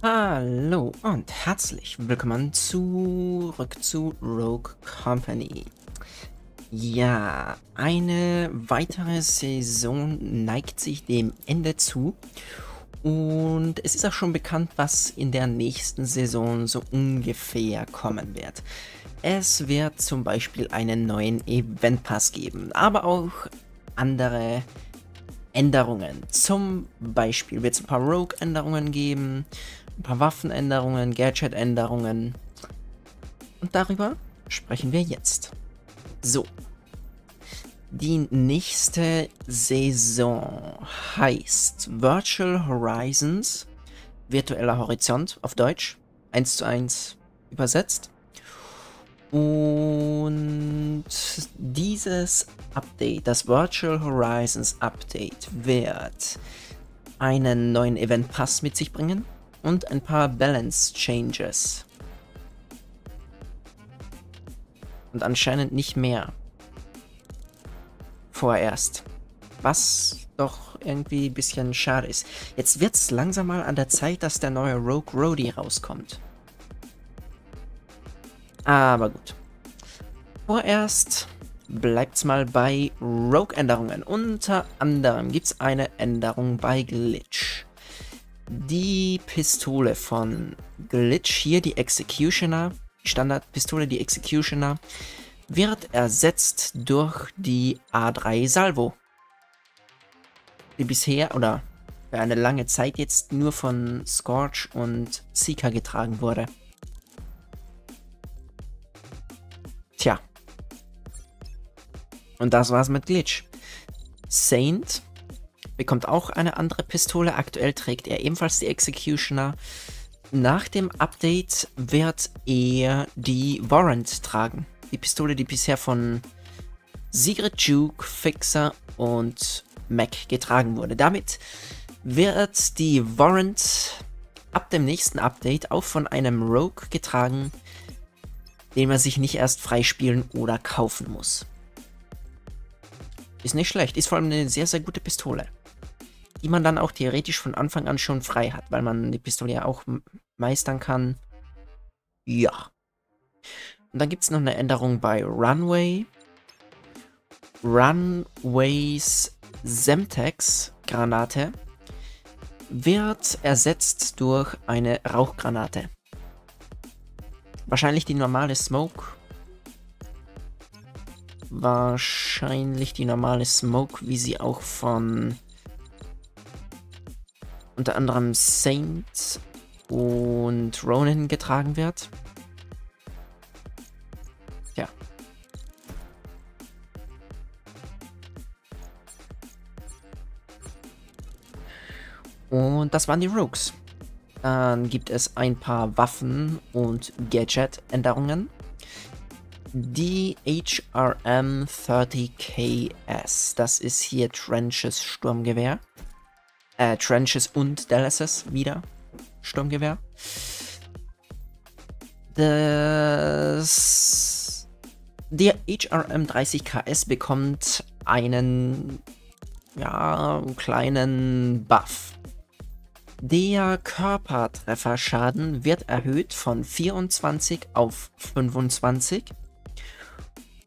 Hallo und herzlich willkommen zurück zu Rogue Company. Ja, eine weitere Saison neigt sich dem Ende zu und es ist auch schon bekannt, was in der nächsten Saison so ungefähr kommen wird. Es wird zum Beispiel einen neuen Event Pass geben, aber auch andere Änderungen. Zum Beispiel wird es ein paar Rogue-Änderungen geben, ein paar Waffenänderungen, Gadget-Änderungen. Und darüber sprechen wir jetzt. So. Die nächste Saison heißt Virtual Horizons, virtueller Horizont auf Deutsch, 1 zu 1 übersetzt. Und dieses Update, das Virtual Horizons Update, wird einen neuen Event Pass mit sich bringen und ein paar Balance Changes. Und anscheinend nicht mehr. Vorerst. Was doch irgendwie ein bisschen schade ist. Jetzt wird es langsam mal an der Zeit, dass der neue Rogue Roadie rauskommt. Aber gut. Vorerst bleibt es mal bei Rogue-Änderungen. Unter anderem gibt es eine Änderung bei Glitch. Die Pistole von Glitch, hier die Executioner, die Standardpistole, die Executioner, wird ersetzt durch die A3 Salvo. Die bisher oder für eine lange Zeit jetzt nur von Scorch und Seeker getragen wurde. Und das war's mit Glitch. Saint bekommt auch eine andere Pistole. Aktuell trägt er ebenfalls die Executioner. Nach dem Update wird er die Warrant tragen. Die Pistole, die bisher von Sigrid Juke, Fixer und Mac getragen wurde. Damit wird die Warrant ab dem nächsten Update auch von einem Rogue getragen, den man sich nicht erst freispielen oder kaufen muss. Ist nicht schlecht, ist vor allem eine sehr, sehr gute Pistole. Die man dann auch theoretisch von Anfang an schon frei hat, weil man die Pistole ja auch meistern kann. Ja. Und dann gibt es noch eine Änderung bei Runway. Runways Semtex Granate wird ersetzt durch eine Rauchgranate. Wahrscheinlich die normale Smoke. Wahrscheinlich die normale Smoke, wie sie auch von unter anderem Saint und Ronin getragen wird. Ja. Und das waren die Rogues. Dann gibt es ein paar Waffen- und Gadget-Änderungen. Die HRM 30KS, das ist hier Trenches Sturmgewehr. Äh, Trenches und Dallases wieder Sturmgewehr. Das... Der HRM 30KS bekommt einen, ja, kleinen Buff. Der Körpertrefferschaden wird erhöht von 24 auf 25.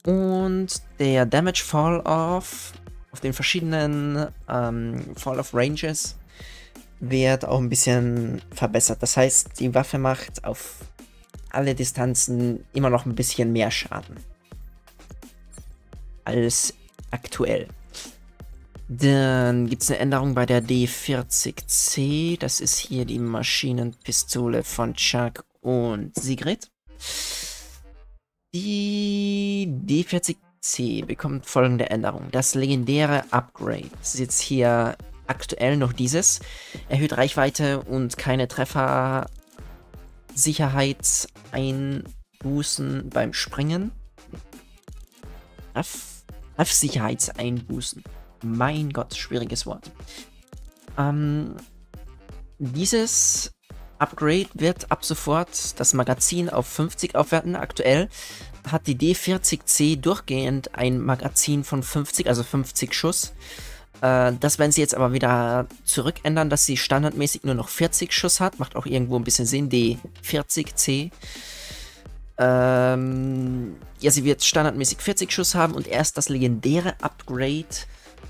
Und der Damage Fall Off auf den verschiedenen ähm, Fall Off Ranges wird auch ein bisschen verbessert. Das heißt, die Waffe macht auf alle Distanzen immer noch ein bisschen mehr Schaden als aktuell. Dann gibt es eine Änderung bei der D40C. Das ist hier die Maschinenpistole von Chuck und Sigrid. Die D40C bekommt folgende Änderung. Das legendäre Upgrade. Das ist jetzt hier aktuell noch dieses. Erhöht Reichweite und keine Treffersicherheitseinbußen beim Springen. Treffsicherheitseinbußen. Mein Gott, schwieriges Wort. Ähm, dieses Upgrade wird ab sofort das Magazin auf 50 aufwerten. Aktuell hat die D40C durchgehend ein Magazin von 50, also 50 Schuss. Äh, das werden sie jetzt aber wieder zurückändern, dass sie standardmäßig nur noch 40 Schuss hat. Macht auch irgendwo ein bisschen Sinn, die 40C. Ähm, ja, sie wird standardmäßig 40 Schuss haben und erst das legendäre Upgrade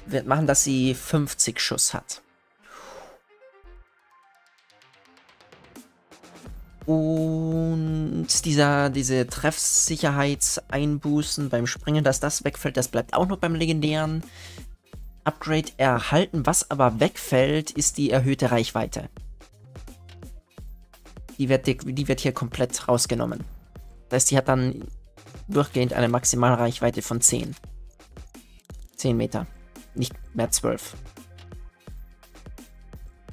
wird machen, dass sie 50 Schuss hat. Und dieser, diese Treffsicherheitseinbußen beim Springen, dass das wegfällt, das bleibt auch noch beim legendären Upgrade erhalten. Was aber wegfällt, ist die erhöhte Reichweite. Die wird, die wird hier komplett rausgenommen. Das heißt, die hat dann durchgehend eine Maximalreichweite von 10. 10 Meter. Nicht mehr 12.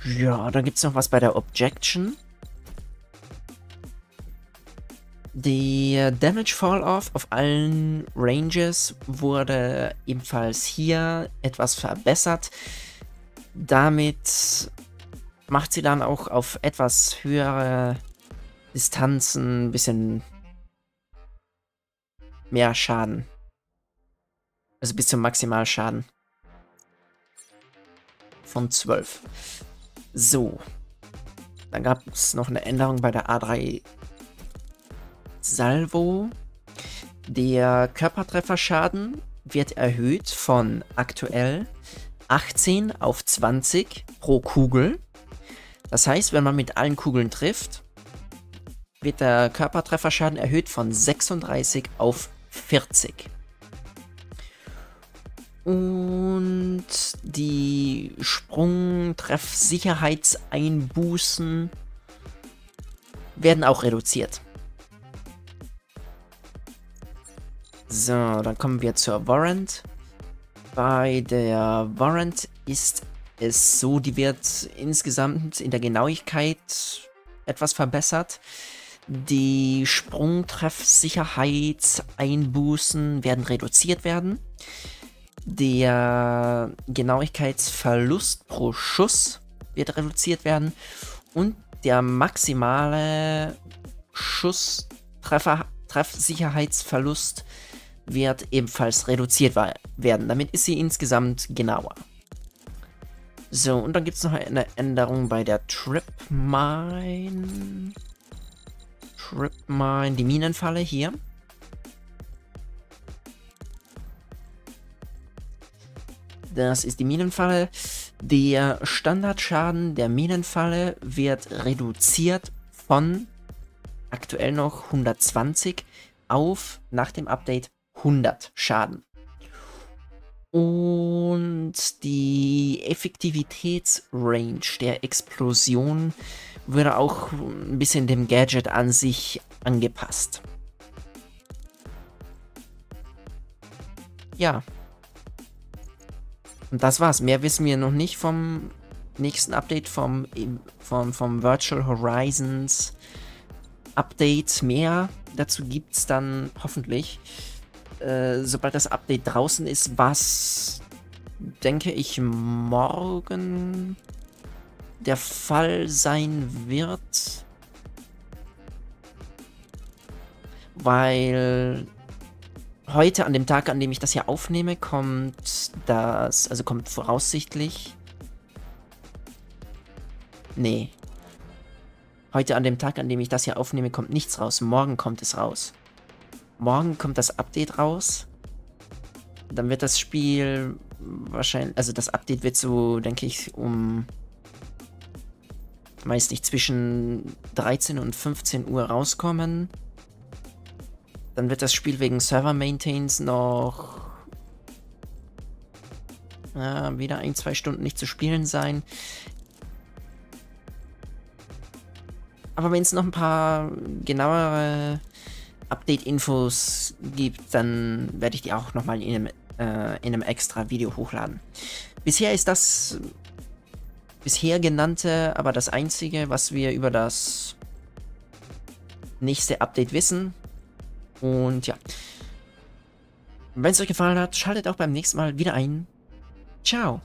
Ja, dann gibt es noch was bei der Objection. Der Damage Fall-Off auf allen Ranges wurde ebenfalls hier etwas verbessert. Damit macht sie dann auch auf etwas höhere Distanzen ein bisschen mehr Schaden. Also bis zum Maximalschaden. Von 12. So. Dann gab es noch eine Änderung bei der A3 Salvo. Der Körpertrefferschaden wird erhöht von aktuell 18 auf 20 pro Kugel. Das heißt, wenn man mit allen Kugeln trifft, wird der Körpertrefferschaden erhöht von 36 auf 40. Und die Sprungtreffsicherheitseinbußen werden auch reduziert. So, dann kommen wir zur Warrant. Bei der Warrant ist es so, die wird insgesamt in der Genauigkeit etwas verbessert. Die Sprungtreffsicherheitseinbußen werden reduziert werden. Der Genauigkeitsverlust pro Schuss wird reduziert werden. Und der maximale Schusstreffsicherheitsverlust wird ebenfalls reduziert werden. Damit ist sie insgesamt genauer. So, und dann gibt es noch eine Änderung bei der Trip Mine. Trip Mine, die Minenfalle hier. Das ist die Minenfalle. Der Standardschaden der Minenfalle wird reduziert von aktuell noch 120 auf nach dem Update 100 Schaden. Und die Effektivitätsrange der Explosion wurde auch ein bisschen dem Gadget an sich angepasst. Ja. Und das war's. Mehr wissen wir noch nicht vom nächsten Update vom, vom, vom Virtual Horizons Update. Mehr dazu gibt's dann hoffentlich. Äh, sobald das Update draußen ist, was denke ich morgen der Fall sein wird. Weil heute, an dem Tag, an dem ich das hier aufnehme, kommt das, also kommt voraussichtlich. Nee. Heute, an dem Tag, an dem ich das hier aufnehme, kommt nichts raus. Morgen kommt es raus. Morgen kommt das Update raus. Dann wird das Spiel wahrscheinlich, also das Update wird so, denke ich, um meist nicht zwischen 13 und 15 Uhr rauskommen. Dann wird das Spiel wegen Server Maintains noch ja, wieder ein, zwei Stunden nicht zu spielen sein. Aber wenn es noch ein paar genauere Update-Infos gibt, dann werde ich die auch nochmal in, einem, äh, in einem extra Video hochladen. Bisher ist das bisher genannte aber das einzige, was wir über das nächste Update wissen. Und ja. Wenn es euch gefallen hat, schaltet auch beim nächsten Mal wieder ein. Ciao.